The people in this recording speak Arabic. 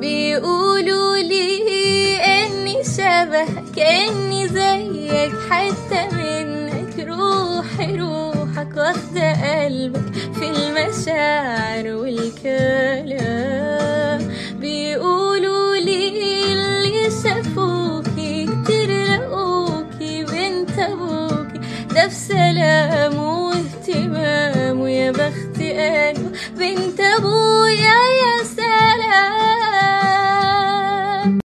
بيقولوا لي إني شبهك اني زيك حتى منك روحي روحك واخدة قلبك في المشاعر والكلام. بيقولوا لي اللي شافوكي كتير لقوكي بنت أبوكي ده بسلام واهتمام ويا بخت قلبه بنت